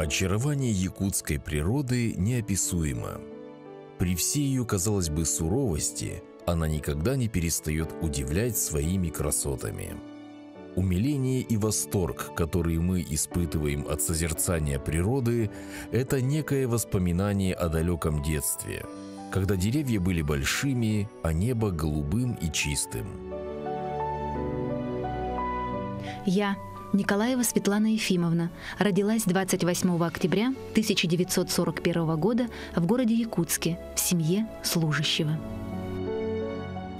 Очарование якутской природы неописуемо. При всей ее, казалось бы, суровости, она никогда не перестает удивлять своими красотами. Умиление и восторг, которые мы испытываем от созерцания природы, это некое воспоминание о далеком детстве, когда деревья были большими, а небо голубым и чистым. Я, Николаева Светлана Ефимовна родилась 28 октября 1941 года в городе Якутске в семье служащего.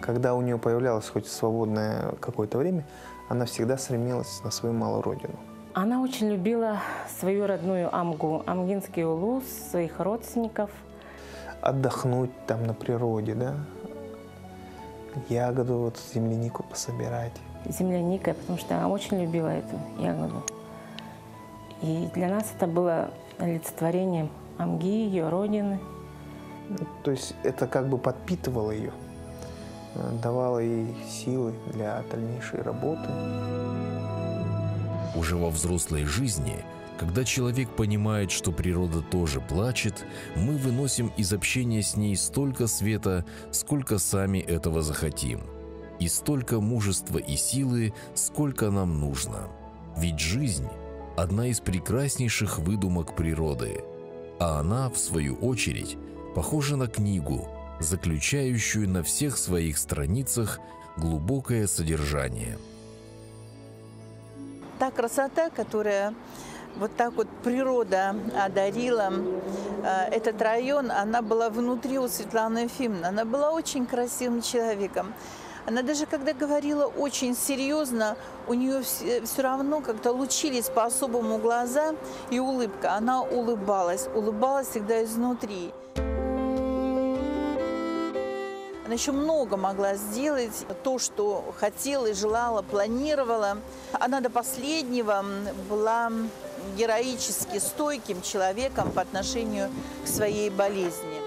Когда у нее появлялось хоть свободное какое-то время, она всегда стремилась на свою малую родину. Она очень любила свою родную Амгу, Амгинский улус, своих родственников. Отдохнуть там на природе, да, ягоду, вот землянику пособирать земляникой, потому что она очень любила эту ягоду. И для нас это было олицетворением Амги, ее родины. То есть это как бы подпитывало ее, э, давало ей силы для дальнейшей работы. Уже во взрослой жизни, когда человек понимает, что природа тоже плачет, мы выносим из общения с ней столько света, сколько сами этого захотим – и столько мужества и силы, сколько нам нужно. Ведь жизнь – одна из прекраснейших выдумок природы, а она, в свою очередь, похожа на книгу, заключающую на всех своих страницах глубокое содержание. Та красота, которая вот так вот природа одарила э, этот район, она была внутри у Светланы Ефимовны. Она была очень красивым человеком. Она даже когда говорила очень серьезно, у нее все, все равно как-то лучились по-особому глаза и улыбка. Она улыбалась, улыбалась всегда изнутри. Она еще много могла сделать, то, что хотела и желала, планировала. Она до последнего была героически стойким человеком по отношению к своей болезни.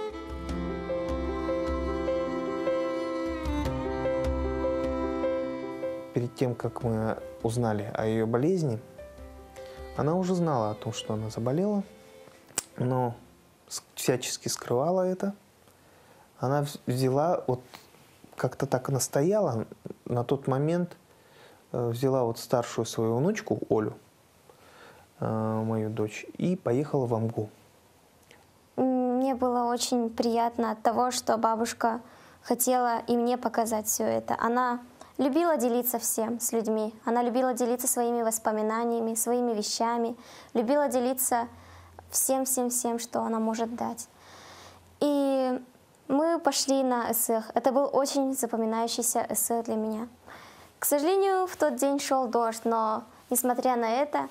Перед тем, как мы узнали о ее болезни, она уже знала о том, что она заболела, но всячески скрывала это. Она взяла, вот как-то так настояла на тот момент, э, взяла вот старшую свою внучку, Олю, э, мою дочь, и поехала в Амгу. Мне было очень приятно от того, что бабушка хотела и мне показать все это. Она любила делиться всем с людьми. Она любила делиться своими воспоминаниями, своими вещами, любила делиться всем-всем-всем, что она может дать. И мы пошли на эсэх. Это был очень запоминающийся эсэх для меня. К сожалению, в тот день шел дождь, но несмотря на это,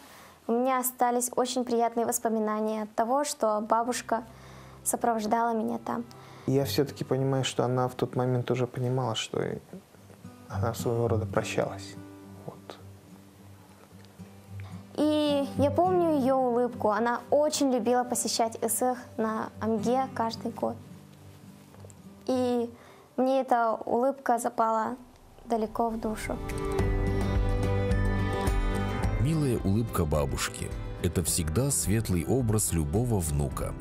у меня остались очень приятные воспоминания от того, что бабушка сопровождала меня там. Я все-таки понимаю, что она в тот момент уже понимала, что она своего рода прощалась. Вот. И я помню ее улыбку. Она очень любила посещать СХ на Амге каждый год. И мне эта улыбка запала далеко в душу. Милая улыбка бабушки – это всегда светлый образ любого внука.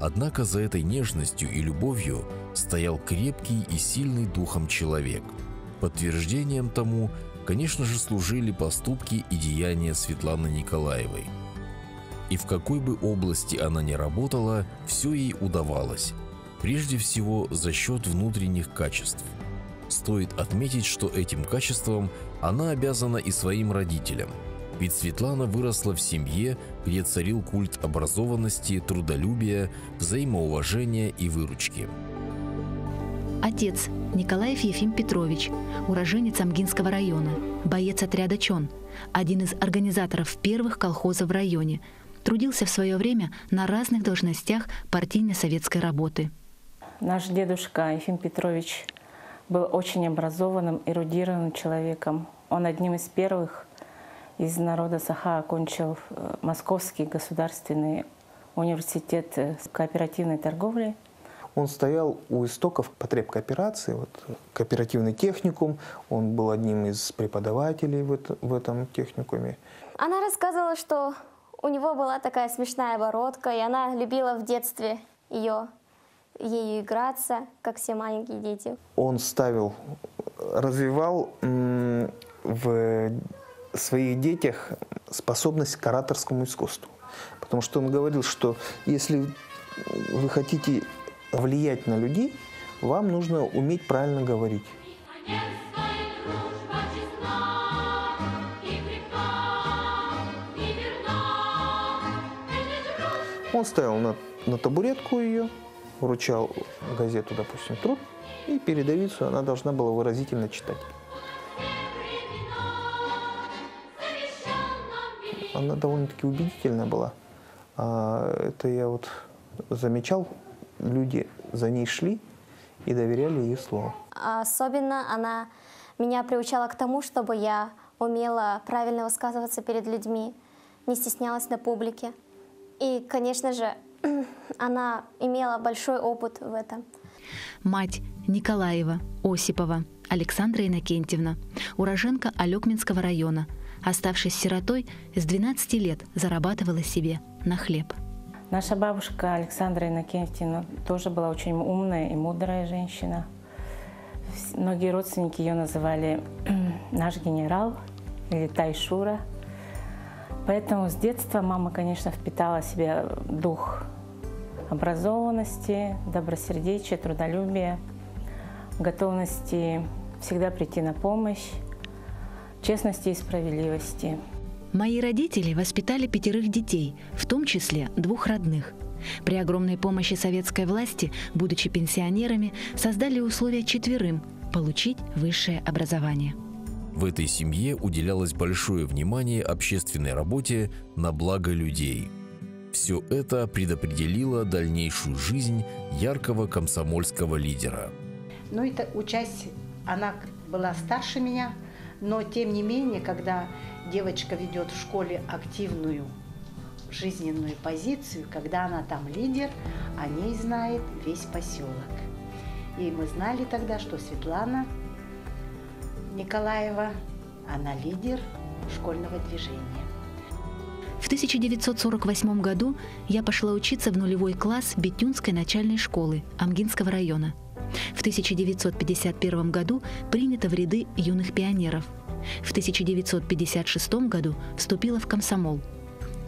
Однако за этой нежностью и любовью стоял крепкий и сильный духом человек – Подтверждением тому, конечно же, служили поступки и деяния Светланы Николаевой. И в какой бы области она ни работала, все ей удавалось. Прежде всего за счет внутренних качеств. Стоит отметить, что этим качеством она обязана и своим родителям. Ведь Светлана выросла в семье, где царил культ образованности, трудолюбия, взаимоуважения и выручки. Отец Николаев Ефим Петрович, уроженец Амгинского района, боец отряда ЧОН, один из организаторов первых колхозов в районе, трудился в свое время на разных должностях партийно-советской работы. Наш дедушка Ефим Петрович был очень образованным, эрудированным человеком. Он одним из первых из народа Саха окончил э, Московский государственный университет э, кооперативной торговли – он стоял у истоков потреб кооперации, вот, кооперативный техникум, он был одним из преподавателей в, это, в этом техникуме. Она рассказывала, что У него была такая смешная бородка, и она любила в детстве ее ею играться, как все маленькие дети. Он ставил, развивал в своих детях способность к ораторскому искусству. Потому что он говорил, что если вы хотите влиять на людей, вам нужно уметь правильно говорить. Он ставил на, на табуретку ее, вручал газету, допустим, труд, и передовицу она должна была выразительно читать. Она довольно-таки убедительная была. А это я вот замечал, люди за ней шли и доверяли ее слову. Особенно она меня приучала к тому, чтобы я умела правильно высказываться перед людьми, не стеснялась на публике. И, конечно же, она имела большой опыт в этом. Мать Николаева, Осипова, Александра Иннокентьевна, уроженка Алекминского района, оставшись сиротой, с 12 лет зарабатывала себе на хлеб. Наша бабушка Александра Иннокентьевна тоже была очень умная и мудрая женщина. Многие родственники ее называли наш генерал или Тайшура – Поэтому с детства мама, конечно, впитала в себя дух образованности, добросердечия, трудолюбия, готовности всегда прийти на помощь, честности и справедливости. Мои родители воспитали пятерых детей, в том числе двух родных. При огромной помощи советской власти, будучи пенсионерами, создали условия четверым получить высшее образование. В этой семье уделялось большое внимание общественной работе на благо людей. Все это предопределило дальнейшую жизнь яркого комсомольского лидера. Ну, это участь, она была старше меня, но тем не менее, когда девочка ведет в школе активную жизненную позицию, когда она там лидер, о ней знает весь поселок. И мы знали тогда, что Светлана Николаева. Она лидер школьного движения. В 1948 году я пошла учиться в нулевой класс Бетюнской начальной школы Амгинского района. В 1951 году принята в ряды юных пионеров. В 1956 году вступила в комсомол.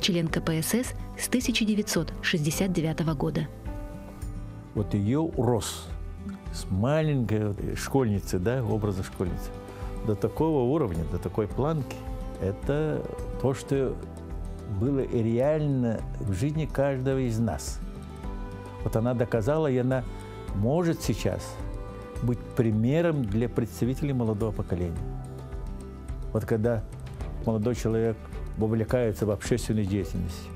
Член КПСС с 1969 года. Вот ее рос с маленькой школьницы, да, образа школьницы – до такого уровня, до такой планки, это то, что было реально в жизни каждого из нас. Вот она доказала, и она может сейчас быть примером для представителей молодого поколения. Вот когда молодой человек вовлекается в общественную деятельность,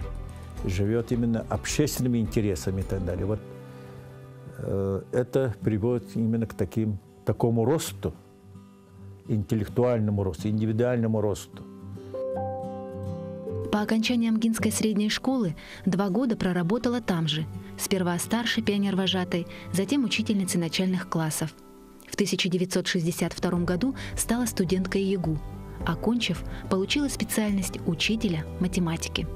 живет именно общественными интересами и так далее, вот э, это приводит именно к таким, такому росту, интеллектуальному росту, индивидуальному росту. По окончании Амгинской средней школы два года проработала там же, сперва старшей пионер-вожатой, затем учительницей начальных классов. В 1962 году стала студенткой ЕГУ. Окончив, получила специальность учителя математики.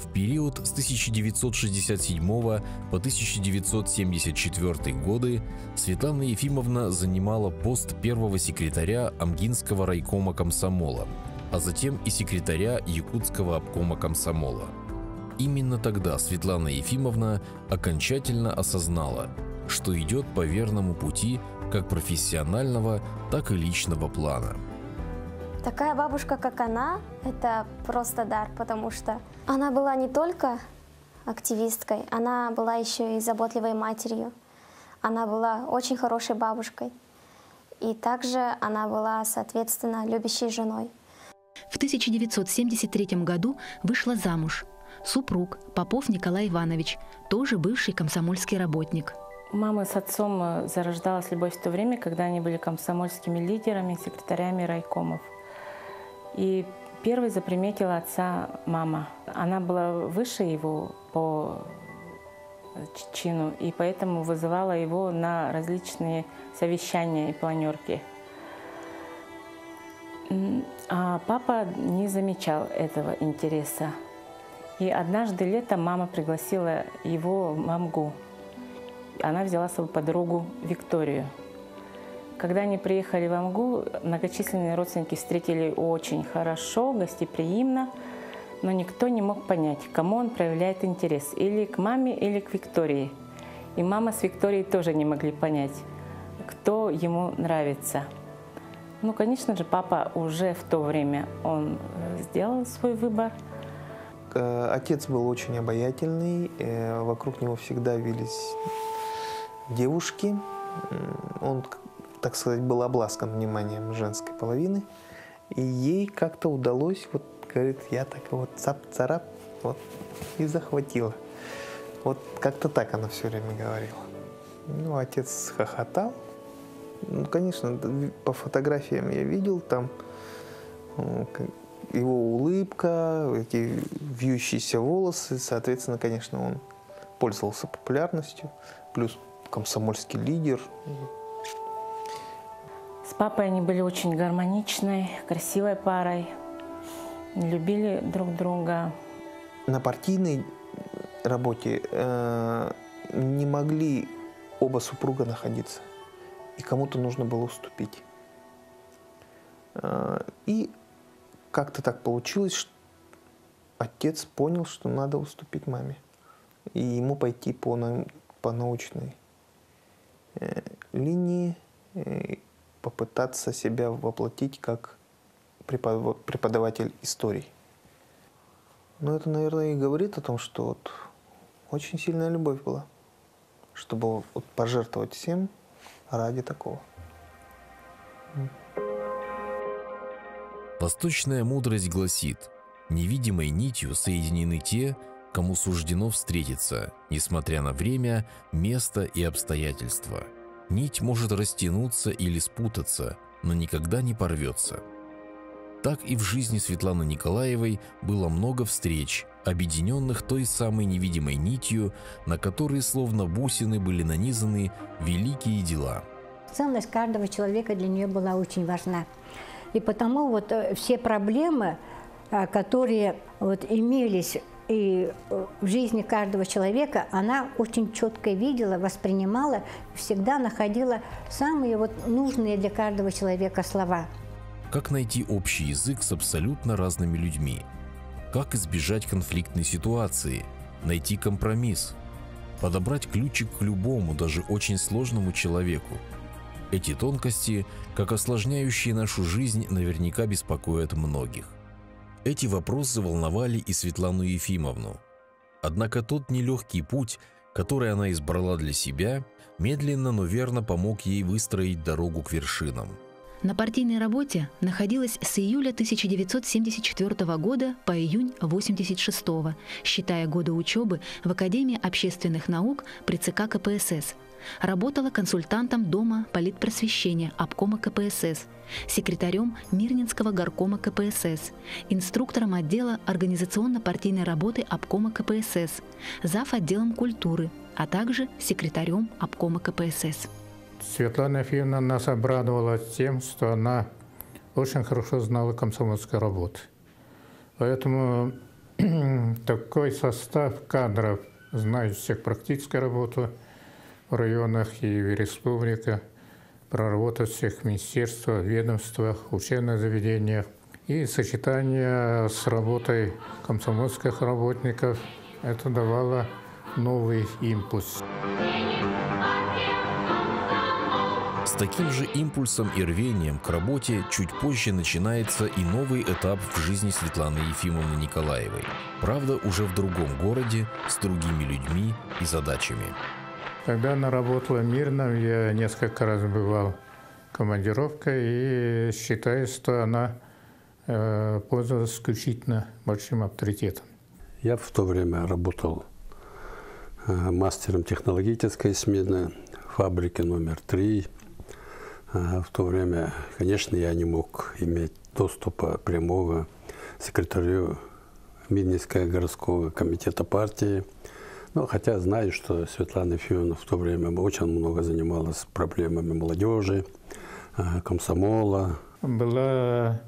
В период с 1967 по 1974 годы Светлана Ефимовна занимала пост первого секретаря Амгинского райкома комсомола, а затем и секретаря Якутского обкома комсомола. Именно тогда Светлана Ефимовна окончательно осознала, что идет по верному пути как профессионального, так и личного плана – Такая бабушка, как она, это просто дар, потому что она была не только активисткой, она была еще и заботливой матерью. Она была очень хорошей бабушкой. И также она была, соответственно, любящей женой. В 1973 году вышла замуж. Супруг Попов Николай Иванович, тоже бывший комсомольский работник. У мамы с отцом э, зарождалась любовь в то время, когда они были комсомольскими лидерами, секретарями райкомов. И первой заприметила отца мама. Она была выше его по чину, и поэтому вызывала его на различные совещания и планерки. А папа не замечал этого интереса. И однажды летом мама пригласила его в Мамгу. Она взяла свою подругу Викторию. Когда они приехали в Амгу, многочисленные родственники встретили очень хорошо, гостеприимно, но никто не мог понять, кому он проявляет интерес, или к маме, или к Виктории. И мама с Викторией тоже не могли понять, кто ему нравится. Ну, конечно же, папа уже в то время, он э, сделал свой выбор. Э, Отец был очень обаятельный, э, вокруг него всегда вились девушки. Он, так сказать, был обласкан вниманием женской половины. И ей как-то удалось, вот, говорит, я так вот цап-царап, вот, и захватила. Вот как-то так она все время говорила. Ну, отец хохотал. Ну, конечно, по фотографиям я видел там к- его улыбка, эти вьющиеся волосы. Соответственно, конечно, он пользовался популярностью. Плюс комсомольский лидер. Папой они были очень гармоничной, красивой парой, любили друг друга. На партийной работе э, не могли оба супруга находиться. И кому-то нужно было уступить. Э, и как-то так получилось, что отец понял, что надо уступить маме. И ему пойти по, по научной э, линии, э, попытаться себя воплотить как препод- преподаватель истории. Ну, это, наверное, и говорит о том, что вот очень сильная любовь была, чтобы вот пожертвовать всем ради такого. Восточная мудрость гласит, невидимой нитью соединены те, кому суждено встретиться, несмотря на время, место и обстоятельства. Нить может растянуться или спутаться, но никогда не порвется. Так и в жизни Светланы Николаевой было много встреч, объединенных той самой невидимой нитью, на которые словно бусины были нанизаны великие дела – Ценность каждого человека для нее была очень важна. И потому вот э, все проблемы, э, которые вот имелись и э, в жизни каждого человека, она очень четко видела, воспринимала, всегда находила самые вот нужные для каждого человека слова. Как найти общий язык с абсолютно разными людьми? Как избежать конфликтной ситуации? Найти компромисс? Подобрать ключик к любому, даже очень сложному человеку? Эти тонкости, как осложняющие нашу жизнь, наверняка беспокоят многих. Эти вопросы волновали и Светлану Ефимовну. Однако тот нелегкий путь, который она избрала для себя, медленно, но верно помог ей выстроить дорогу к вершинам. На партийной работе находилась с июля 1974 года по июнь 1986, считая годы учебы в Академии общественных наук при ЦК КПСС. Работала консультантом Дома политпросвещения обкома КПСС, секретарем Мирнинского горкома КПСС, инструктором отдела организационно-партийной работы обкома КПСС, зав. отделом культуры, а также секретарем обкома КПСС. Светлана Ефимовна нас обрадовала тем, что она очень хорошо знала комсомольскую работу. Поэтому такой состав кадров, знающих практическую работу в районах и в республике, проработавших в министерствах, ведомствах, учебных заведениях, и сочетание с работой комсомольских работников, это давало новый импульс таким же импульсом и рвением к работе чуть позже начинается и новый этап в жизни Светланы Ефимовны Николаевой. Правда, уже в другом городе, с другими людьми и задачами. Тогда она работала мирно, я несколько раз бывал командировкой и считаю, что она э, пользовалась исключительно большим авторитетом. Я в то время работал э, мастером технологической смены фабрики номер три. В то время, конечно, я не мог иметь доступа прямого секретарю Минского городского комитета партии. Но хотя знаю, что Светлана Ефимовна в то время очень много занималась проблемами молодежи, э, комсомола. Была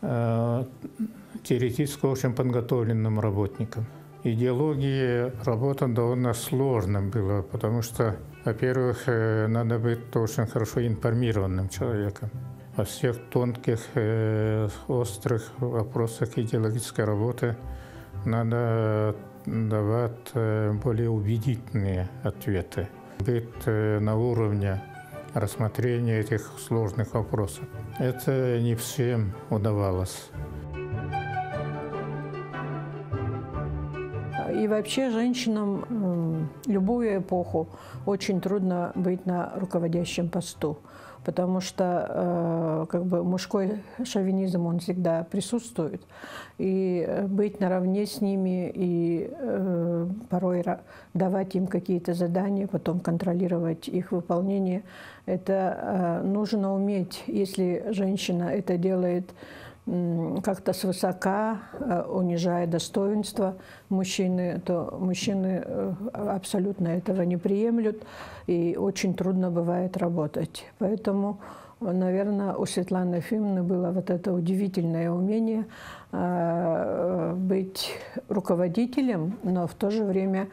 э, теоретически очень подготовленным работником. идеологии работа довольно сложно было, потому что, во-первых, э, надо быть очень хорошо информированным человеком. Во всех тонких, э, острых вопросах идеологической работы надо давать э, более убедительные ответы, быть на уровне рассмотрения этих сложных вопросов. Это не всем удавалось. И вообще женщинам любую эпоху очень трудно быть на руководящем посту, потому что э, как бы мужской шовинизм, он всегда присутствует. И быть наравне с ними и э, порой давать им какие-то задания, потом контролировать их выполнение, это э, нужно уметь. Если женщина это делает как-то свысока, э, унижая достоинство мужчины, то мужчины э, абсолютно этого не приемлют, и очень трудно бывает работать. Поэтому, наверное, у Светланы Ефимовны было вот это удивительное умение э, быть руководителем, но в то же время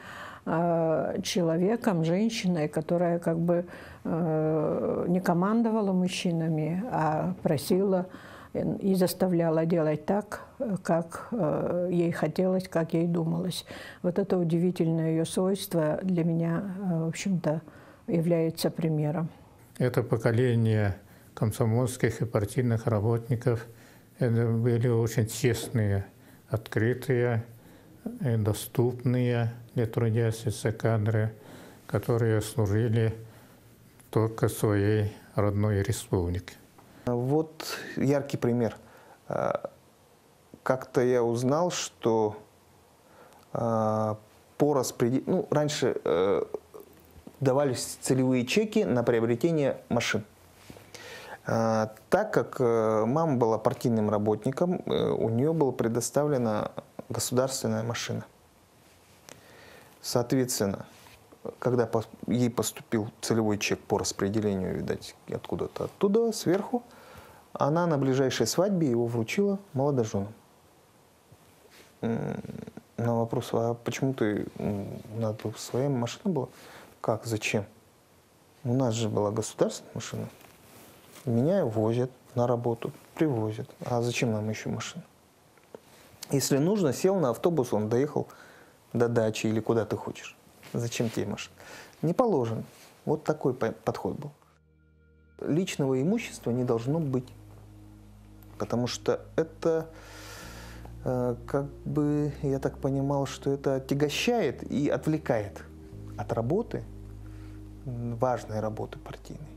человеком, женщиной, которая как бы не командовала мужчинами, а просила и заставляла делать так, как э, ей хотелось, как ей думалось. Вот это удивительное ее свойство для меня, э, в общем-то, является примером. Это поколение комсомольских и партийных работников это были очень честные, открытые, доступные для трудящихся кадры, которые служили только своей родной республике. Вот яркий пример. А, как-то я узнал, что а, по распределению... Ну, раньше э, давались целевые чеки на приобретение машин. Так как э, мама была партийным работником, э, у нее была предоставлена государственная машина. Соответственно, когда ей поступил целевой чек по распределению, видать, откуда-то оттуда, сверху, она на ближайшей свадьбе его вручила молодоженам. На вопрос, а почему ты, надо было своя машина была? Как, зачем? У нас же была государственная машина. Меня возят на работу, привозят. А зачем нам еще машина? Если нужно, сел на автобус, он доехал до дачи или куда ты хочешь. Зачем тебе машина? Не положено. Вот такой подход был. Личного имущества не должно быть потому что это э, как бы, я так понимал, что это отягощает и отвлекает от работы, важной работы партийной.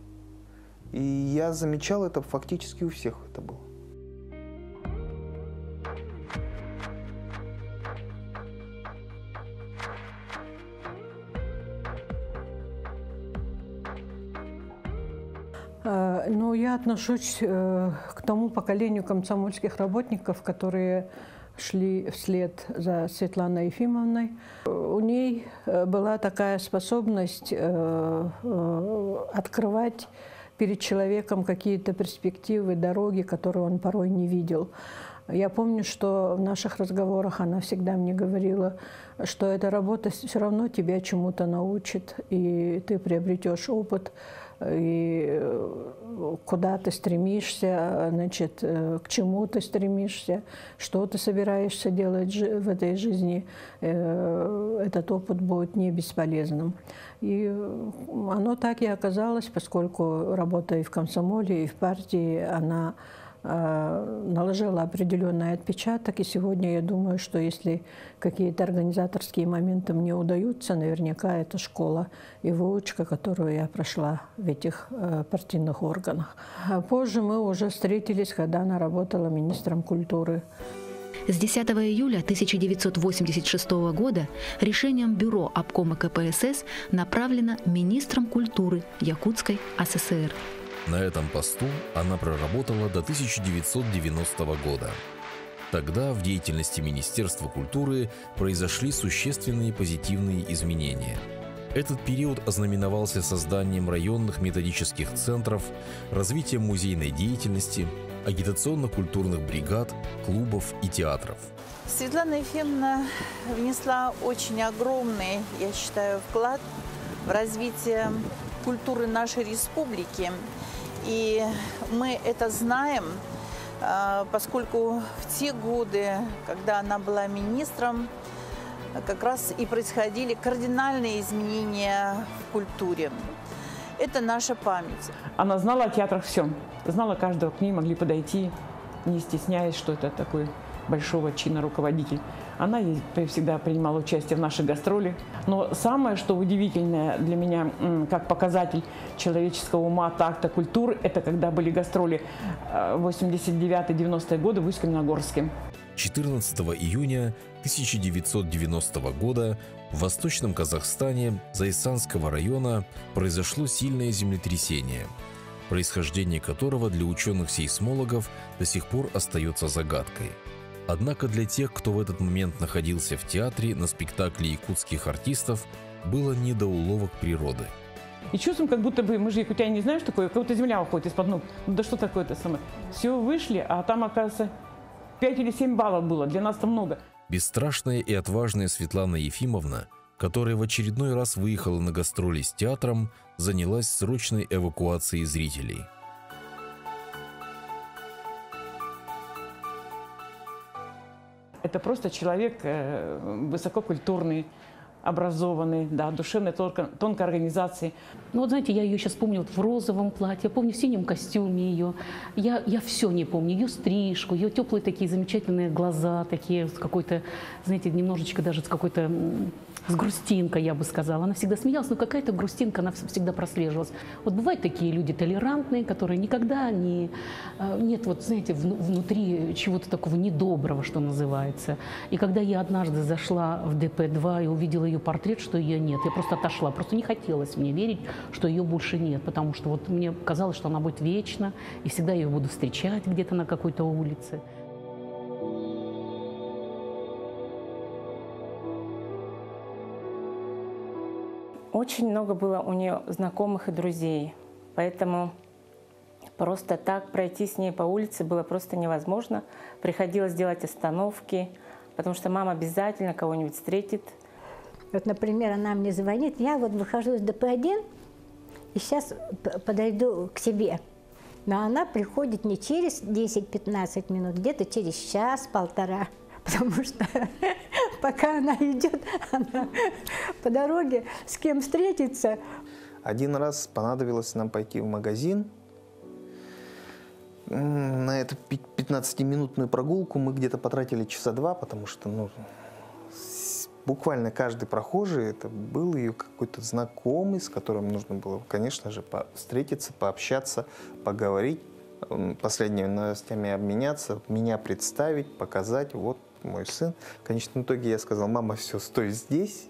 И я замечал это фактически у всех это было. Ну, я отношусь э, к тому поколению комсомольских работников, которые шли вслед за Светланой Ефимовной. У ней э, была такая способность э, открывать перед человеком какие-то перспективы, дороги, которые он порой не видел. Я помню, что в наших разговорах она всегда мне говорила, что эта работа все равно тебя чему-то научит, и ты приобретешь опыт, и э, куда ты стремишься, значит, э, к чему ты стремишься, что ты собираешься делать в этой жизни, э, этот опыт будет не бесполезным. И оно так и оказалось, поскольку работая в комсомоле, и в партии, она наложила определенный отпечаток. И сегодня я думаю, что если какие-то организаторские моменты мне удаются, наверняка это школа и выучка, которую я прошла в этих э, партийных органах. А позже мы уже встретились, когда она работала министром культуры. С 10 июля 1986 года решением Бюро обкома КПСС направлено министром культуры Якутской АССР. На этом посту она проработала до 1990 года. Тогда в деятельности Министерства культуры произошли существенные позитивные изменения. Этот период ознаменовался созданием районных методических центров, развитием музейной деятельности, агитационно-культурных бригад, клубов и театров. Светлана Ефимовна внесла очень огромный, я считаю, вклад в развитие культуры нашей республики. И мы это знаем, а, поскольку в те годы, когда она была министром, как раз и происходили кардинальные изменения в культуре. Это наша память. Она знала о театрах все. Знала каждого, к ней могли подойти, не стесняясь, что это такой большого чина руководитель. Она всегда принимала участие в нашей гастроли. Но самое, что удивительное для меня, как показатель человеческого ума, такта, культуры, это когда были гастроли 89-90-е э, годы в Усть-Каменогорске. 14 июня 1990 года в Восточном Казахстане Зайсанского района произошло сильное землетрясение, происхождение которого для ученых-сейсмологов до сих пор остается загадкой – Однако для тех, кто в этот момент находился в театре на спектакле якутских артистов, было не до уловок природы. И чувствуем, как будто бы, мы же якутяне не знаем, что такое, как будто земля уходит из-под ног. Ну да что такое-то самое? Все, вышли, а там, оказывается, 5 или 7 баллов было, для нас-то много. Бесстрашная и отважная Светлана Ефимовна, которая в очередной раз выехала на гастроли с театром, занялась срочной эвакуацией зрителей – Это просто человек э, высококультурный, образованный, да, душевной тонкой, тонкой организации. Ну вот знаете, я ее сейчас помню вот в розовом платье, помню в синем костюме ее. Я, я все не помню, ее стрижку, ее теплые такие замечательные глаза, такие с какой-то, знаете, немножечко даже с какой-то с грустинкой, я бы сказала. Она всегда смеялась, но какая-то грустинка, она всегда прослеживалась. Вот бывают такие люди толерантные, которые никогда не... Э, нет, вот, знаете, внутри чего-то такого недоброго, что называется. И когда я однажды зашла в ДП-2 и увидела ее портрет, что ее нет, я просто отошла. Просто не хотелось мне верить, что ее больше нет, потому что вот мне казалось, что она будет вечна, и всегда ее буду встречать где-то на какой-то улице. Очень много было у нее знакомых и друзей, поэтому просто так пройти с ней по улице было просто невозможно. Приходилось делать остановки, потому что мама обязательно кого-нибудь встретит. Вот, например, она мне звонит, я вот выхожу из ДП-1 и сейчас подойду к тебе. Но она приходит не через 10-15 минут, где-то через час-полтора потому что пока она идет, она по дороге с кем встретится. Один раз понадобилось нам пойти в магазин. На эту 15-минутную прогулку мы где-то потратили часа два, потому что ну, буквально каждый прохожий это был ее какой-то знакомый, с которым нужно было, конечно же, встретиться, пообщаться, поговорить, последними новостями обменяться, меня представить, показать. Вот мой сын. В конечном итоге я сказал, мама, все, стой здесь,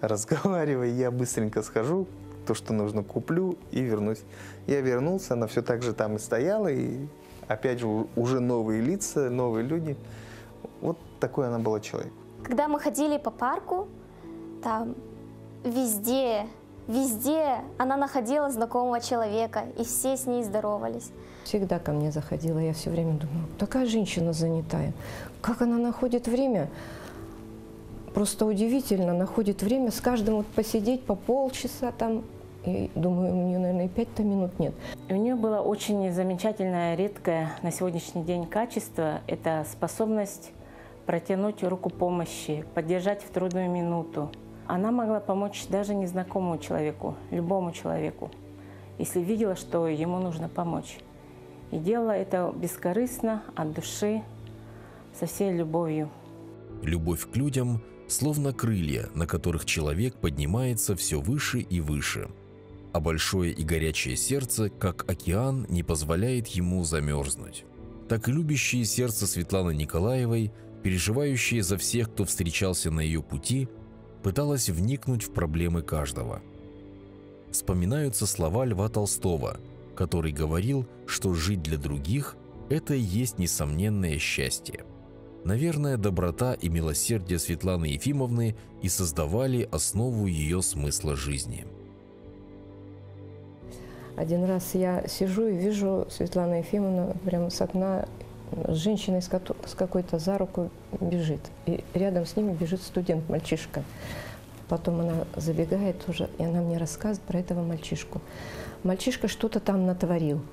разговаривай, я быстренько схожу, то, что нужно, куплю и вернусь. Я вернулся, она все так же там и стояла, и опять же уже новые лица, новые люди. Вот такой она была человек. Когда мы ходили по парку, там везде, везде она находила знакомого человека, и все с ней здоровались. Всегда ко мне заходила, я все время думала, такая женщина занятая. Как она находит время? Просто удивительно, находит время с каждым вот посидеть по полчаса там. И думаю, у нее, наверное, пять-то минут нет. И у нее было очень замечательное, редкое на сегодняшний день качество. Это способность протянуть руку помощи, поддержать в трудную минуту. Она могла помочь даже незнакомому человеку, любому человеку, если видела, что ему нужно помочь. И делала это бескорыстно, от души, со всей любовью. Любовь к людям словно крылья, на которых человек поднимается все выше и выше. А большое и горячее сердце, как океан, не позволяет ему замерзнуть. Так и любящее сердце Светланы Николаевой, переживающее за всех, кто встречался на ее пути, пыталось вникнуть в проблемы каждого. Вспоминаются слова Льва Толстого, который говорил, что жить для других – это и есть несомненное счастье – Наверное, доброта и милосердие Светланы Ефимовны и создавали основу ее смысла жизни. Один раз я сижу и вижу Светлану Ефимовну прямо с окна с женщиной с какой-то за руку бежит. И рядом с ними бежит студент, мальчишка. Потом она забегает уже, и она мне рассказывает про этого мальчишку. Мальчишка что-то там натворил –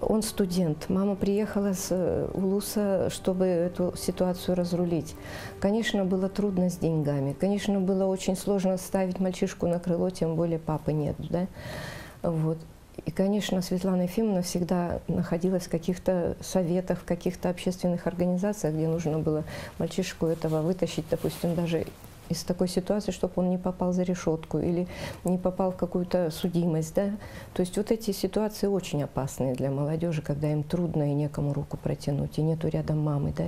он студент. Мама приехала с э, Улуса, чтобы эту ситуацию разрулить. Конечно, было трудно с деньгами. Конечно, было очень сложно ставить мальчишку на крыло, тем более папы нет. Да? Вот. И, конечно, Светлана Ефимовна всегда находилась в каких-то советах, в каких-то общественных организациях, где нужно было мальчишку этого вытащить, допустим, даже из такой ситуации, чтобы он не попал за решетку или не попал в какую-то судимость. Да? То есть вот эти ситуации очень опасные для молодежи, когда им трудно и некому руку протянуть, и нету рядом мамы. Да?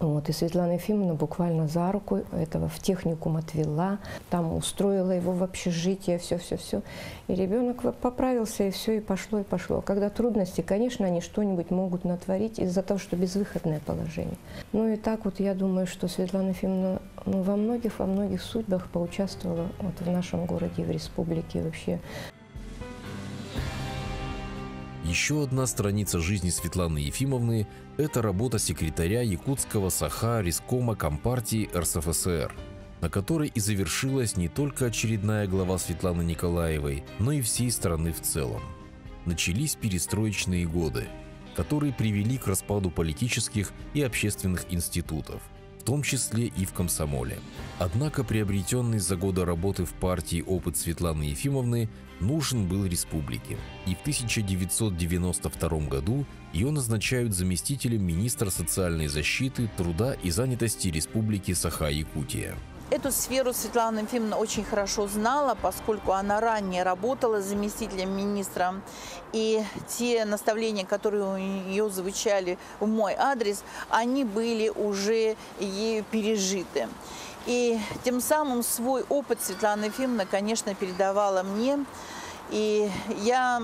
Вот, и Светлана Ефимовна буквально за руку этого в техникум отвела, там устроила его в общежитие, все-все-все. И ребенок поправился, и все, и пошло, и пошло. Когда трудности, конечно, они что-нибудь могут натворить из-за того, что безвыходное положение. Ну и так вот я думаю, что Светлана Ефимовна ну, во многих, во многих судьбах поучаствовала вот в нашем городе, в республике вообще. Еще одна страница жизни Светланы Ефимовны – это работа секретаря Якутского Саха Рискома Компартии РСФСР, на которой и завершилась не только очередная глава Светланы Николаевой, но и всей страны в целом. Начались перестроечные годы, которые привели к распаду политических и общественных институтов – том числе и в комсомоле. Однако приобретенный за годы работы в партии опыт Светланы Ефимовны нужен был республике. И в 1992 году ее назначают заместителем министра социальной защиты, труда и занятости Республики Саха-Якутия. Эту сферу Светлана Ефимовна очень хорошо знала, поскольку она ранее работала заместителем министра. И те наставления, которые у нее звучали в мой адрес, они были уже ею пережиты. И тем самым свой опыт Светлана Ефимовна, конечно, передавала мне. И я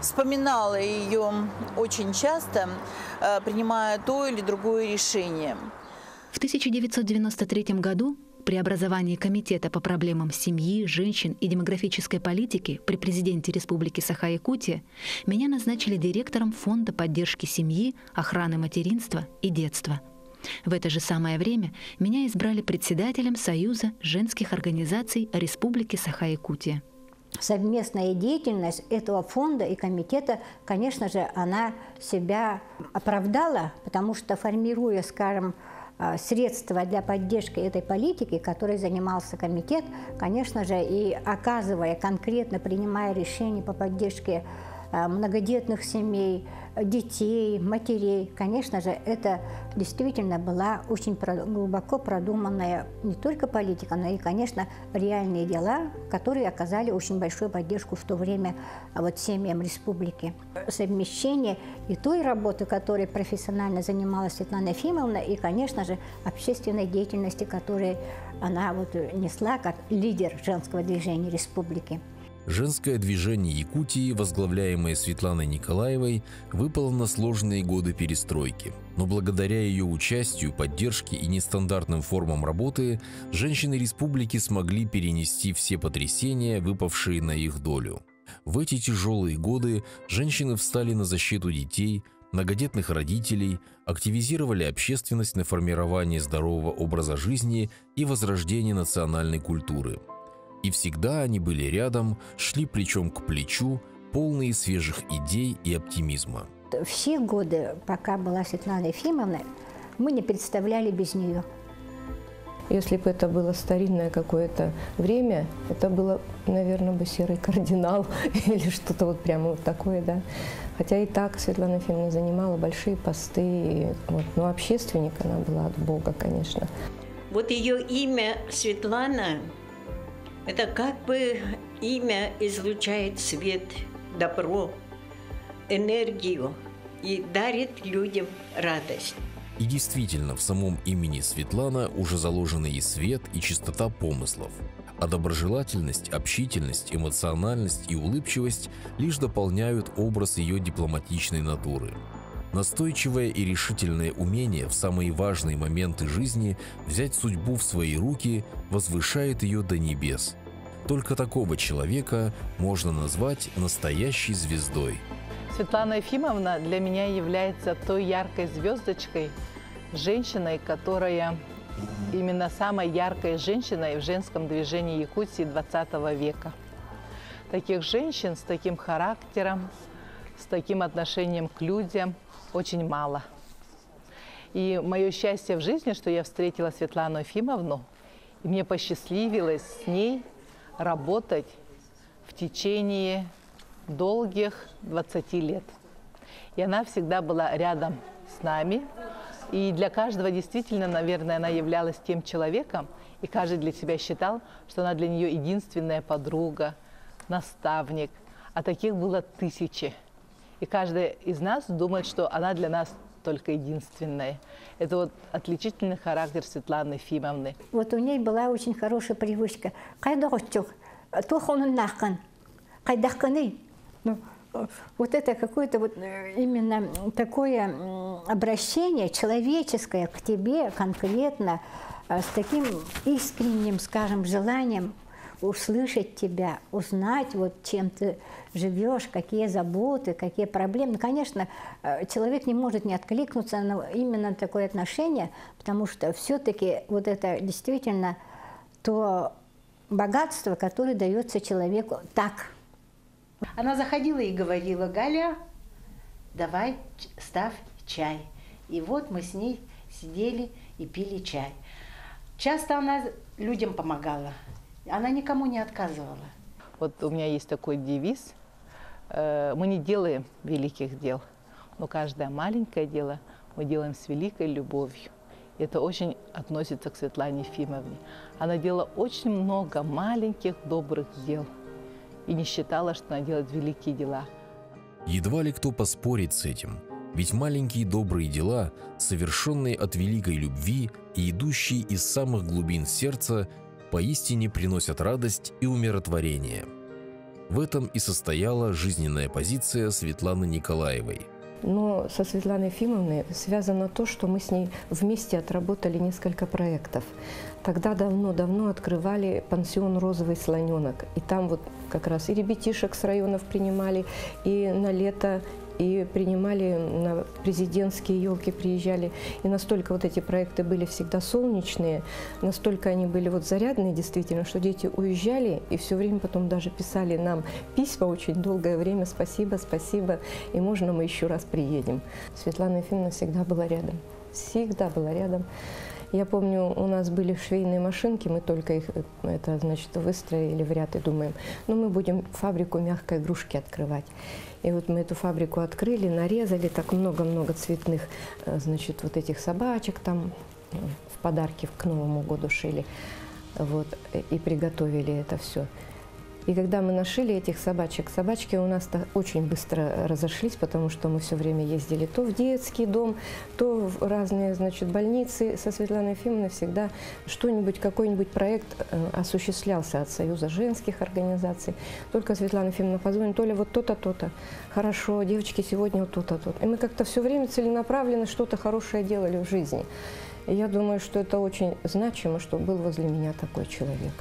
вспоминала ее очень часто, э, принимая то или другое решение. В 1993 году при образовании Комитета по проблемам семьи, женщин и демографической политики при президенте Республики Саха-Якутия меня назначили директором Фонда поддержки семьи, охраны материнства и детства. В это же самое время меня избрали председателем Союза женских организаций Республики Саха-Якутия. Совместная деятельность этого фонда и комитета, конечно же, она себя оправдала, потому что формируя, скажем, средства для поддержки этой политики, которой занимался комитет, конечно же, и оказывая конкретно, принимая решения по поддержке а, многодетных семей, детей, матерей. Конечно же, это действительно была очень глубоко продуманная не только политика, но и, конечно, реальные дела, которые оказали очень большую поддержку в то время а, вот, семьям республики. Совмещение и той работы, которой профессионально занималась Светлана Ефимовна, и, конечно же, общественной деятельности, которую она вот несла как лидер женского движения республики. Женское движение Якутии, возглавляемое Светланой Николаевой, выпало на сложные годы перестройки. Но благодаря ее участию, поддержке и нестандартным формам работы, женщины республики смогли перенести все потрясения, выпавшие на их долю. В эти тяжелые годы женщины встали на защиту детей, многодетных родителей, активизировали общественность на формирование здорового образа жизни и возрождение национальной культуры – и всегда они были рядом, шли плечом к плечу, полные свежих идей и оптимизма. Все годы, пока была Светлана Ефимовна, мы не представляли без нее. Если бы это было старинное какое-то время, это было, наверное, бы серый кардинал или что-то вот прямо вот такое, да. Хотя и так Светлана Ефимовна занимала большие посты, вот, но общественник она была от Бога, конечно. Вот ее имя Светлана это как бы имя излучает свет, добро, энергию и дарит людям радость. И действительно, в самом имени Светлана уже заложены и свет, и чистота помыслов. А доброжелательность, общительность, эмоциональность и улыбчивость лишь дополняют образ ее дипломатичной натуры. Настойчивое и решительное умение в самые важные моменты жизни взять судьбу в свои руки возвышает ее до небес. Только такого человека можно назвать настоящей звездой. Светлана Ефимовна для меня является той яркой звездочкой, женщиной, которая именно самой яркой женщиной в женском движении Якутии 20 века. Таких женщин с таким характером, с таким отношением к людям очень мало. И мое счастье в жизни, что я встретила Светлану Ефимовну, и мне посчастливилось с ней работать в течение долгих 20 лет. И она всегда была рядом с нами. И для каждого действительно, наверное, она являлась тем человеком, и каждый для себя считал, что она для нее единственная подруга, наставник. А таких было тысячи. И каждый из нас думает, что она для нас только единственная. Это вот отличительный характер Светланы Ефимовны. Вот у ней была очень хорошая привычка. Кайда нахкан, кайдахканы. Ну, вот это какое-то вот э, именно такое обращение человеческое к тебе конкретно, э, с таким искренним, скажем, желанием услышать тебя, узнать, вот, чем ты живешь, какие заботы, какие проблемы. Ну, конечно, э, человек не может не откликнуться на именно такое отношение, потому что все-таки вот это действительно то богатство, которое дается человеку так. Она заходила и говорила, Галя, давай ставь чай. И вот мы с ней сидели и пили чай. Часто она людям помогала. Она никому не отказывала. Вот у меня есть такой девиз. Э, мы не делаем великих дел, но каждое маленькое дело мы делаем с великой любовью. И это очень относится к Светлане Ефимовне. Она делала очень много маленьких добрых дел и не считала, что она делает великие дела. Едва ли кто поспорит с этим, ведь маленькие добрые дела, совершенные от великой любви и идущие из самых глубин сердца, поистине приносят радость и умиротворение. В этом и состояла жизненная позиция Светланы Николаевой. Но со Светланой Ефимовной связано то, что мы с ней вместе отработали несколько проектов. Тогда давно-давно открывали пансион «Розовый слоненок». И там вот как раз и ребятишек с районов принимали, и на лето и принимали на президентские елки, приезжали. И настолько вот эти проекты были всегда солнечные, настолько они были вот зарядные действительно, что дети уезжали и все время потом даже писали нам письма очень долгое время «Спасибо, спасибо, и можно мы еще раз приедем». Светлана Ефимовна всегда была рядом, всегда была рядом. Я помню, у нас были швейные машинки, мы только их, э, это, значит, выстроили в ряд и думаем, ну, мы будем фабрику мягкой игрушки открывать. И вот мы эту фабрику открыли, нарезали так много-много цветных, э, значит, вот этих собачек там э, в подарки к Новому году шили. Вот, и приготовили это все. И когда мы нашили этих собачек, собачки у нас очень быстро разошлись, потому что мы все время ездили то в детский дом, то в разные, значит, больницы. Со Светланой Ефимовной всегда что-нибудь, какой-нибудь проект э, осуществлялся от Союза женских организаций. Только Светлана Ефимовна позвонит, Толя, вот то-то, то-то. Хорошо, девочки, сегодня вот то-то, то-то. И мы как-то все время целенаправленно что-то хорошее делали в жизни. И я думаю, что это очень значимо, что был возле меня такой человек.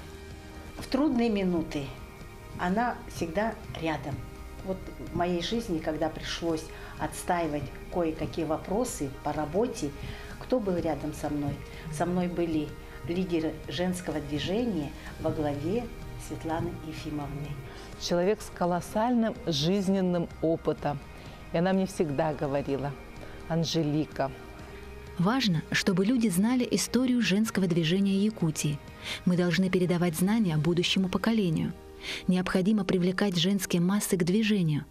В трудные минуты она всегда рядом. Вот в моей жизни, когда пришлось отстаивать кое-какие вопросы по работе, кто был рядом со мной? Со мной были лидеры женского движения во главе Светланы Ефимовны. Человек с колоссальным жизненным опытом. И она мне всегда говорила, Анжелика. Важно, чтобы люди знали историю женского движения Якутии. Мы должны передавать знания будущему поколению – Необходимо привлекать женские массы к движению.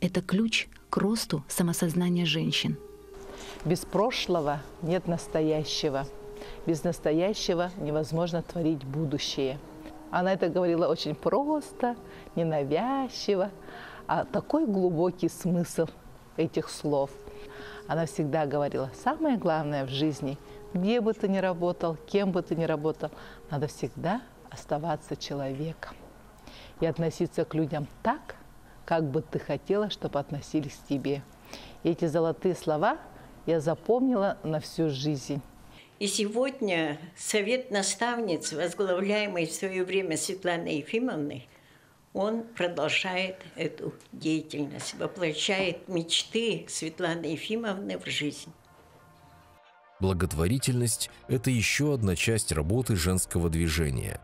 Это ключ к росту самосознания женщин. Без прошлого нет настоящего. Без настоящего невозможно творить будущее. Она это говорила очень просто, ненавязчиво, а такой глубокий смысл этих слов. Она всегда говорила, самое главное в жизни, где бы ты ни работал, кем бы ты ни работал, надо всегда оставаться человеком и относиться к людям так, как бы ты хотела, чтобы относились к тебе. И эти золотые слова я запомнила на всю жизнь. И сегодня Совет наставниц, возглавляемый в свое время Светланой Ефимовной, он продолжает эту деятельность, воплощает мечты Светланы Ефимовны в жизнь. Благотворительность – это еще одна часть работы женского движения.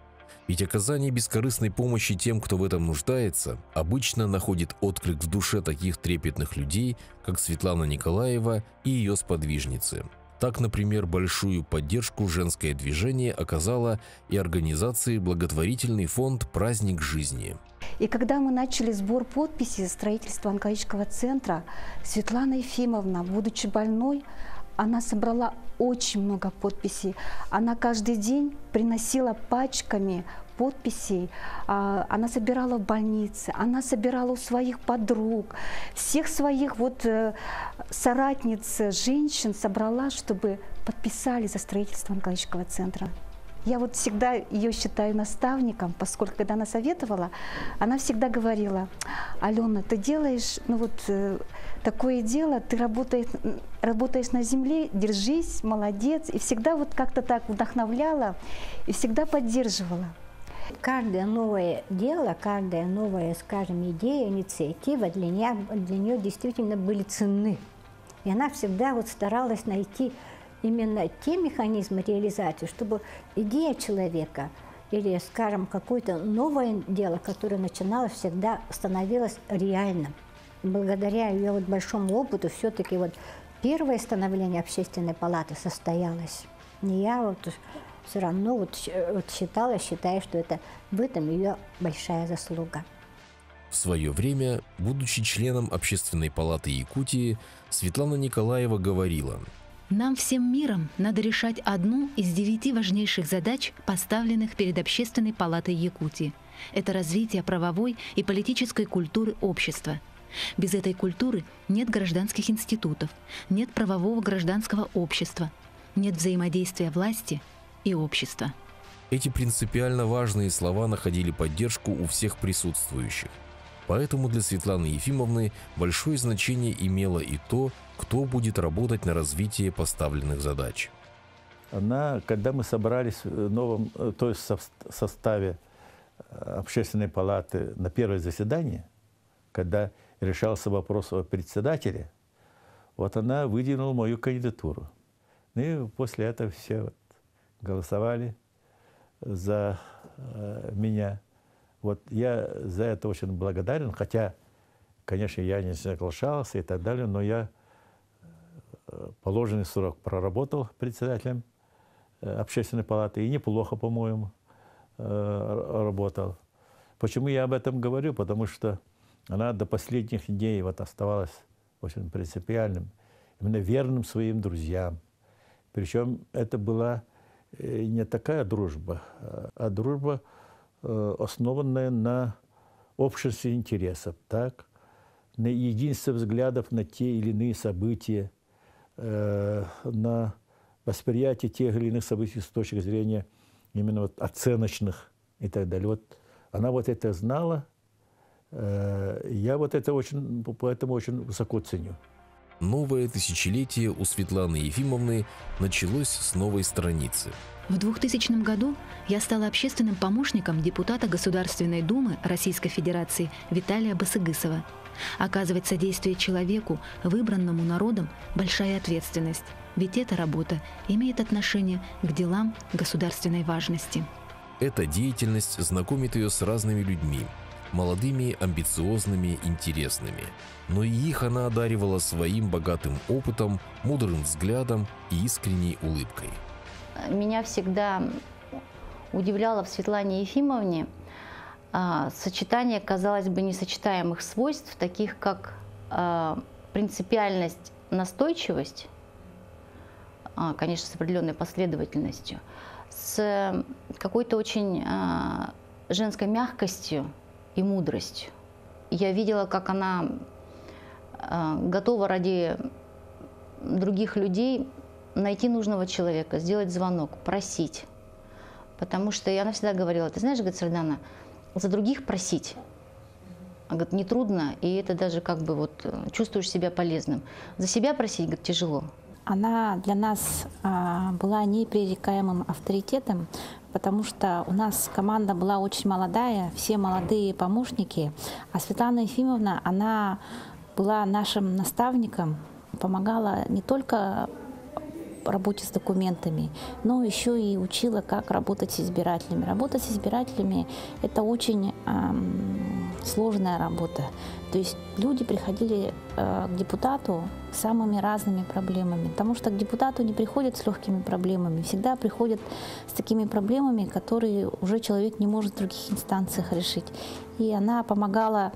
Ведь оказание бескорыстной помощи тем, кто в этом нуждается, обычно находит отклик в душе таких трепетных людей, как Светлана Николаева и ее сподвижницы. Так, например, большую поддержку женское движение оказало и организации благотворительный фонд «Праздник жизни». И когда мы начали сбор подписей за строительство онкологического центра, Светлана Ефимовна, будучи больной, она собрала очень много подписей. Она каждый день приносила пачками подписей. А, она собирала в больнице, она собирала у своих подруг, всех своих вот э, соратниц, женщин собрала, чтобы подписали за строительство онкологического центра. Я вот всегда ее считаю наставником, поскольку когда она советовала, она всегда говорила, Алена, ты делаешь, ну вот э, такое дело, ты работаешь, работаешь на земле, держись, молодец. И всегда вот как-то так вдохновляла и всегда поддерживала. Каждое новое дело, каждая новая, скажем, идея, инициатива для нее, для нее действительно были ценны. И она всегда вот старалась найти именно те механизмы реализации, чтобы идея человека или, скажем, какое-то новое дело, которое начиналось, всегда становилось реальным. Благодаря ее вот большому опыту все-таки вот первое становление общественной палаты состоялось. Не я вот все равно вот, вот считала, считаю, что это в этом ее большая заслуга. В свое время, будучи членом Общественной палаты Якутии, Светлана Николаева говорила – нам всем миром надо решать одну из девяти важнейших задач, поставленных перед Общественной палатой Якутии. Это развитие правовой и политической культуры общества. Без этой культуры нет гражданских институтов, нет правового гражданского общества, нет взаимодействия власти и общества. Эти принципиально важные слова находили поддержку у всех присутствующих. Поэтому для Светланы Ефимовны большое значение имело и то, кто будет работать на развитие поставленных задач. Она, когда мы собрались в новом, э, то есть составе э, общественной палаты на первое заседание, когда решался вопрос о председателе, вот она выдвинула мою кандидатуру. Ну и после этого все вот голосовали за э, меня. Вот я за это очень благодарен, хотя, конечно, я не соглашался и так далее, но я положенный срок проработал председателем э, общественной палаты, и неплохо, по-моему, э, работал. Почему я об этом говорю? Потому что она до последних дней вот оставалась очень принципиальным, именно верным своим друзьям. Причем это была не такая дружба, а дружба Э, основанная на обществе интересов, так, на единстве взглядов на те или иные события, э, на восприятие тех или иных событий с точки зрения именно вот оценочных и так далее. Вот она вот это знала, э, я вот это очень, поэтому очень высоко ценю. Новое тысячелетие у Светланы Ефимовны началось с новой страницы – в 2000 году я стала общественным помощником депутата Государственной Думы Российской Федерации Виталия Басыгысова. Оказывать содействие человеку, выбранному народом, большая ответственность, ведь эта работа имеет отношение к делам государственной важности. Эта деятельность знакомит ее с разными людьми, молодыми, амбициозными, интересными. Но и их она одаривала своим богатым опытом, мудрым взглядом и искренней улыбкой – меня всегда удивляло в Светлане Ефимовне а, сочетание, казалось бы, несочетаемых свойств, таких как а, принципиальность, настойчивость, а, конечно, с определенной последовательностью, с какой-то очень женской мягкостью и мудростью. Я видела, как она готова ради других людей найти нужного человека, сделать звонок, просить. Потому что я она всегда говорила, ты знаешь, говорит Сальдана, за других просить говорит, не трудно, и это даже как бы вот э, чувствуешь себя полезным. За себя просить, говорит, тяжело. Она для нас а, была непререкаемым авторитетом, потому что у нас команда была очень молодая, все молодые помощники, а Светлана Ефимовна, она была нашим наставником, помогала не только работе с документами, но еще и учила, как работать с избирателями. Работа с избирателями – это очень эм, сложная работа. То есть люди приходили э, к депутату с самыми разными проблемами, потому что к депутату не приходят с легкими проблемами, всегда приходят с такими проблемами, которые уже человек не может в других инстанциях решить. И она помогала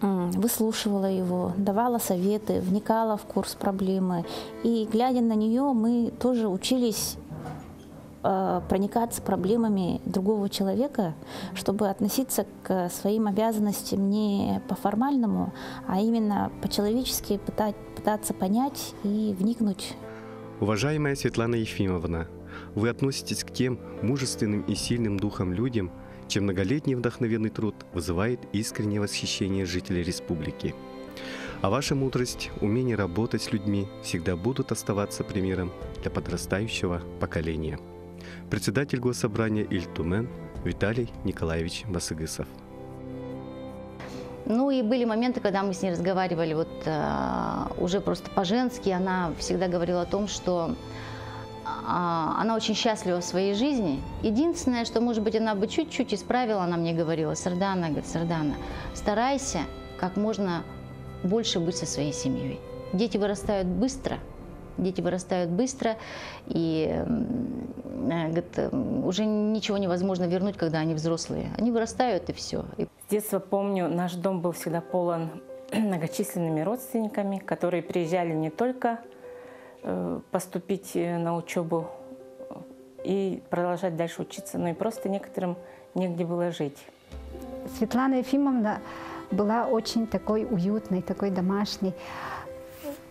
выслушивала его, давала советы, вникала в курс проблемы. И глядя на нее, мы тоже учились э, проникаться проблемами другого человека, чтобы относиться к своим обязанностям не по-формальному, а именно по-человечески пытать, пытаться понять и вникнуть. Уважаемая Светлана Ефимовна, вы относитесь к тем мужественным и сильным духом людям, чем многолетний вдохновенный труд вызывает искреннее восхищение жителей республики. А ваша мудрость, умение работать с людьми всегда будут оставаться примером для подрастающего поколения. Председатель Госсобрания Ильтумен Виталий Николаевич Басыгысов. Ну и были моменты, когда мы с ней разговаривали вот э, уже просто по-женски. Она всегда говорила о том, что она очень счастлива в своей жизни. Единственное, что, может быть, она бы чуть-чуть исправила, она мне говорила, Сардана, говорит, Сардана, старайся как можно больше быть со своей семьей. Дети вырастают быстро, дети вырастают быстро, и э, говорит, уже ничего невозможно вернуть, когда они взрослые. Они вырастают, и все. С детства помню, наш дом был всегда полон многочисленными родственниками, которые приезжали не только Э, поступить э, на учебу и продолжать дальше учиться, но и просто некоторым негде было жить. Светлана Ефимовна была очень такой уютной, такой домашней.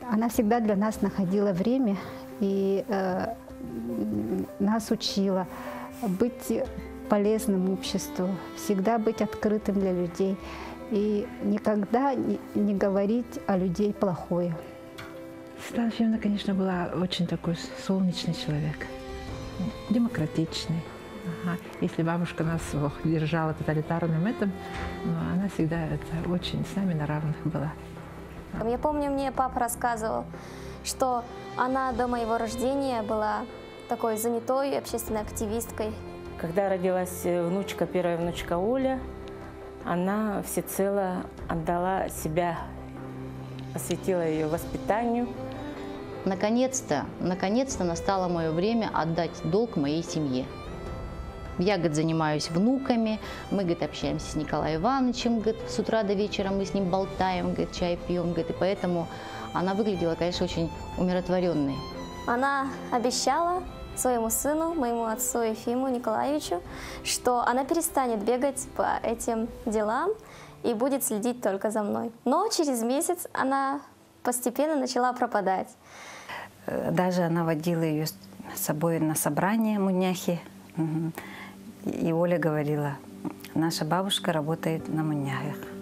Она всегда для нас находила время и э, нас учила быть полезным обществу, всегда быть открытым для людей и никогда не, не говорить о людей плохое. Светлана Ефимовна, конечно, была очень такой солнечный человек, демократичный. Ага. Если бабушка нас держала тоталитарным этом, но она всегда это очень с нами на равных была. Я помню, мне папа рассказывал, что она до моего рождения была такой занятой общественной активисткой. Когда родилась э, внучка, первая внучка Оля, она всецело отдала себя, посвятила ее воспитанию, Наконец-то, наконец-то настало мое время отдать долг моей семье. Я, говорит, занимаюсь внуками, мы, говорит, общаемся с Николаем Ивановичем, говорит, с утра до вечера мы с ним болтаем, говорит, чай пьем, говорит, и поэтому она выглядела, конечно, очень умиротворенной. Она обещала своему сыну, моему отцу Ефиму Николаевичу, что она перестанет бегать по этим делам и будет следить только за мной. Но через месяц она постепенно начала пропадать. Э, даже она водила ее с собой на собрание муняхи. И Оля говорила, наша бабушка работает на муняхах.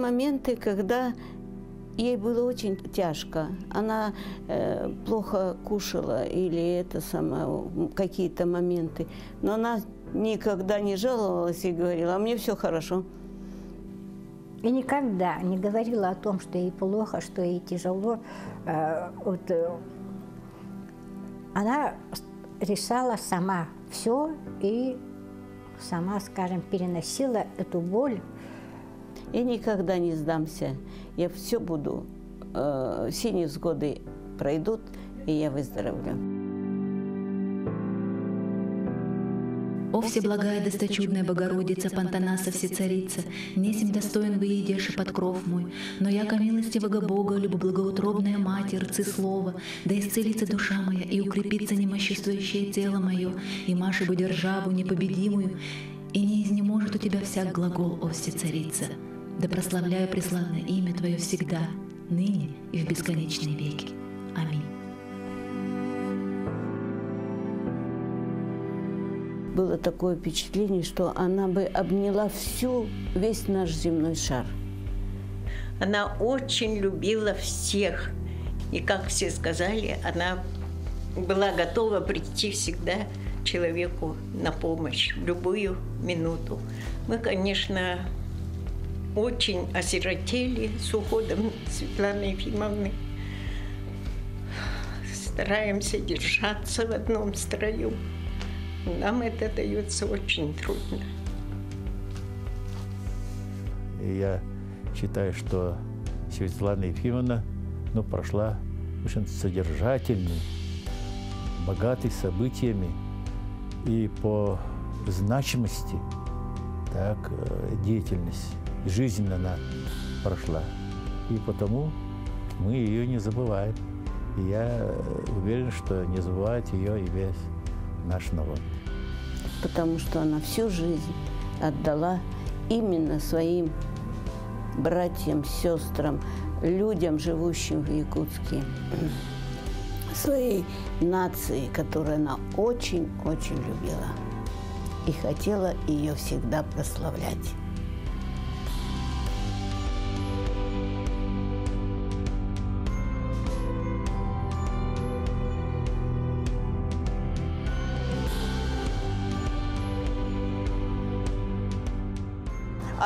Моменты, когда ей было очень тяжко. Она э, плохо кушала или это самое, какие-то моменты. Но она никогда не жаловалась и говорила, а мне все хорошо. И никогда не говорила о том, что ей плохо, что ей тяжело. Э, вот, э, она решала сама все и сама, скажем, переносила эту боль я никогда не сдамся. Я все буду. Э, все невзгоды пройдут, и я выздоровлю. О Всеблагая Досточудная Богородица, Пантанаса Всецарица, несем достоин выедешь под кров мой, но яко милостивого Бога, любоблагоутробная Матерь, Рцы Слова, да исцелится душа моя и укрепится немоществующее тело мое, и Маши бы державу непобедимую, и не изнеможет у тебя всяк глагол, о Всецарица. Да прославляю преславное имя Твое всегда, ныне и в бесконечные веки. Аминь. Было такое впечатление, что она бы обняла всю, весь наш земной шар. Она очень любила всех. И, как все сказали, она была готова прийти всегда человеку на помощь в любую минуту. Мы, конечно, очень осиротели с уходом Светланы Ефимовны. Стараемся держаться в одном строю. Нам это дается очень трудно. Я считаю, что Светлана Ефимовна ну, прошла очень содержательный, богатый событиями и по значимости так, э, деятельность, жизнь она прошла. И потому мы ее не забываем. И я уверен, что не забывает ее и весь наш народ. Потому что она всю жизнь отдала именно своим братьям, сестрам, людям, живущим в Якутске, своей нации, которую она очень-очень любила и хотела ее всегда прославлять.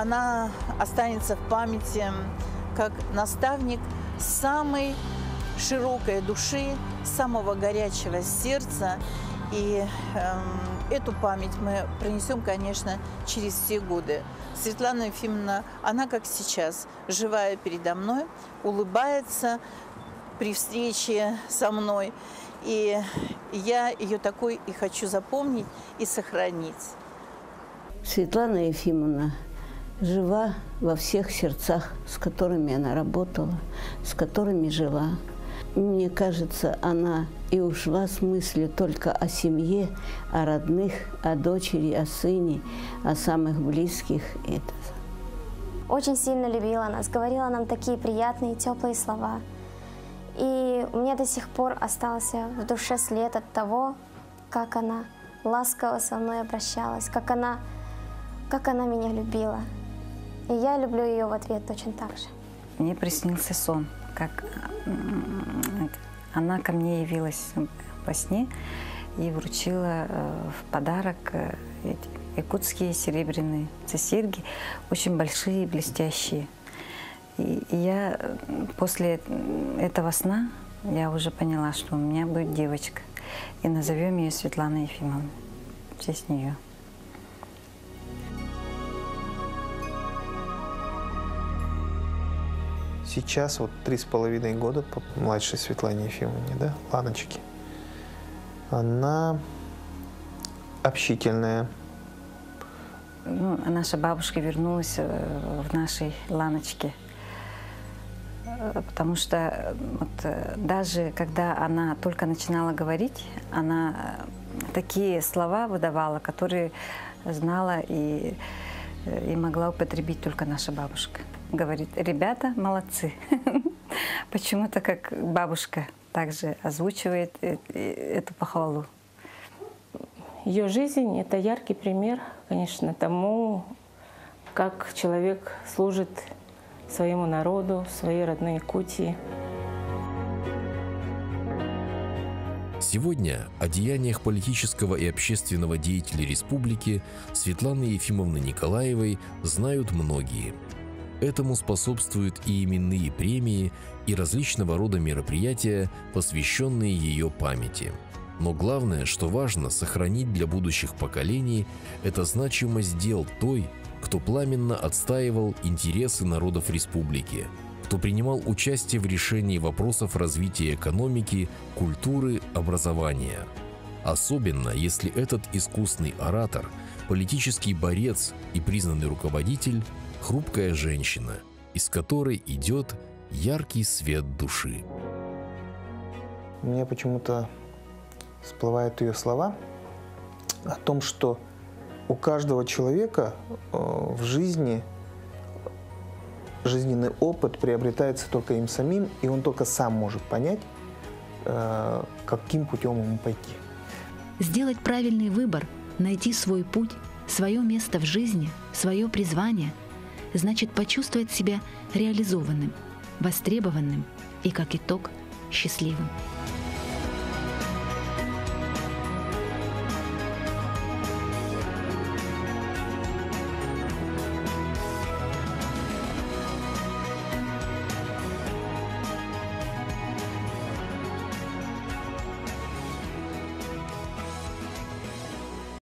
Она останется в памяти как наставник самой широкой души, самого горячего сердца. И эм, эту память мы пронесем, конечно, через все годы. Светлана Ефимовна, она как сейчас, живая передо мной, улыбается при встрече со мной. И я ее такой и хочу запомнить и сохранить. Светлана Ефимовна жива во всех сердцах, с которыми она работала, с которыми жила. Мне кажется, она и ушла с мыслью только о семье, о родных, о дочери, о сыне, о самых близких. Это. Очень сильно любила нас, говорила нам такие приятные, теплые слова. И у меня до сих пор остался в душе след от того, как она ласково со мной обращалась, как она, как она меня любила. И я люблю ее в ответ точно так же. Мне приснился сон, как она ко мне явилась во сне и вручила э, в подарок э, эти якутские серебряные серьги, очень большие и блестящие. И я после этого сна я уже поняла, что у меня будет девочка. И назовем ее Светлана Ефимовна в честь нее. Сейчас вот три с половиной года по младшей Светлане Ефимовне, да, Ланочке. Она общительная. Ну, наша бабушка вернулась э, в нашей Ланочке. Э, потому что э, вот, даже когда она только начинала говорить, она такие слова выдавала, которые знала и, и могла употребить только наша бабушка говорит, ребята молодцы. Почему-то как бабушка также озвучивает э, э, эту похвалу. Ее жизнь – это яркий пример, конечно, тому, как человек служит своему народу, своей родной Якутии. Сегодня о деяниях политического и общественного деятеля республики Светланы Ефимовны Николаевой знают многие – Этому способствуют и именные премии, и различного рода мероприятия, посвященные ее памяти. Но главное, что важно сохранить для будущих поколений, это значимость дел той, кто пламенно отстаивал интересы народов республики, кто принимал участие в решении вопросов развития экономики, культуры, образования. Особенно, если этот искусный оратор, политический борец и признанный руководитель – хрупкая женщина, из которой идет яркий свет души. Мне почему-то всплывают ее слова о том, что у каждого человека э, в жизни жизненный опыт приобретается только им самим, и он только сам может понять, э, каким путем ему пойти. Сделать правильный выбор, найти свой путь, свое место в жизни, свое призвание, значит почувствовать себя реализованным, востребованным и, как итог, счастливым.